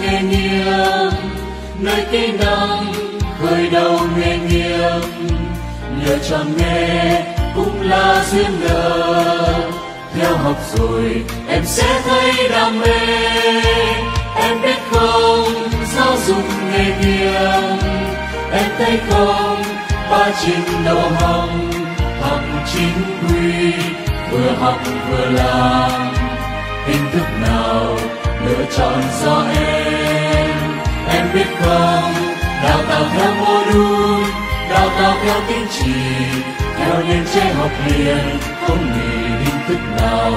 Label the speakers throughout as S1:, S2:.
S1: nghe nghiêng nơi kỹ năng khởi đầu nghe nghiêng. Lựa chọn nghề cũng là duyên nợ theo học rồi em sẽ thấy đam mê. Em biết không, giáo dục nghề nghiệp. Em thấy không, ba chín đầu hồng học chính quy, vừa học vừa làm chọn do em. Em biết không, đào tạo theo mô đun đào tạo theo tín chỉ. Theo niên chế học liền không nghỉ hình thức nào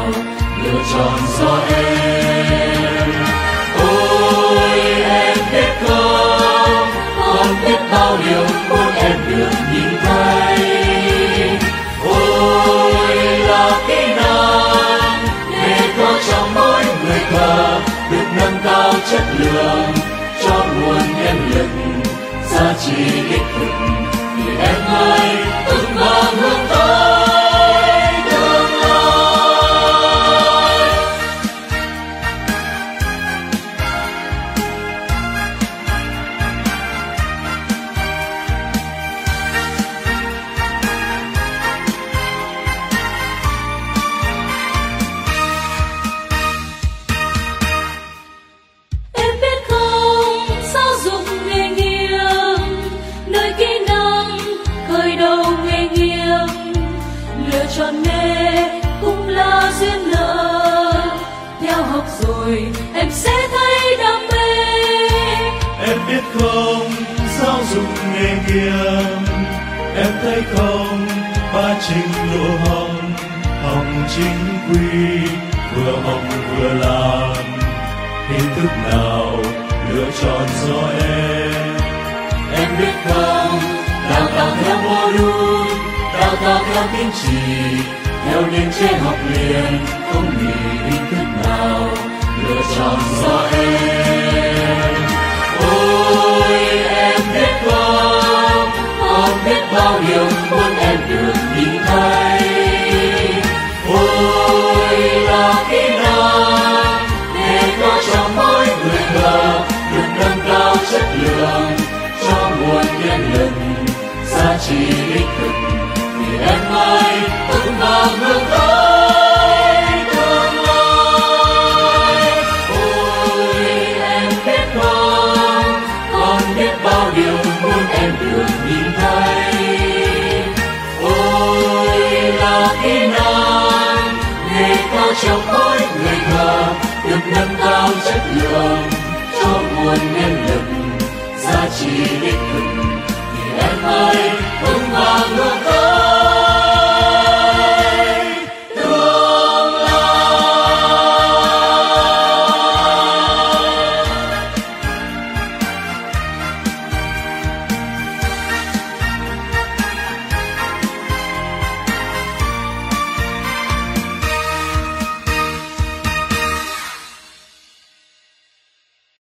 S1: lựa chọn do em. Thờ nâng cao chất lượng cho nguồn nhân lực giá trị đích thực
S2: tròn mê cũng là duyên nợ. Theo học rồi em sẽ thấy đam mê.
S3: em biết không, giáo dục nghề nghiệp em thấy không, ba trình độ hồng hồng chính quy, vừa học vừa làm hình thức nào lựa chọn do em
S1: em biết không, đào tạo theo mô đun ta theo kiên trì, theo niên chế học liền không nghỉ hình thức nào lựa chọn do em. Ôi em biết không con biết bao điều muốn em được nhìn thấy ôi là kỹ năng để có cho mỗi người ngờ được nâng cao chất lượng cho nguồn nhân lực giá trị đích thực trong mỗi người thờ được nâng cao chất lượng cho nguồn nhân lực.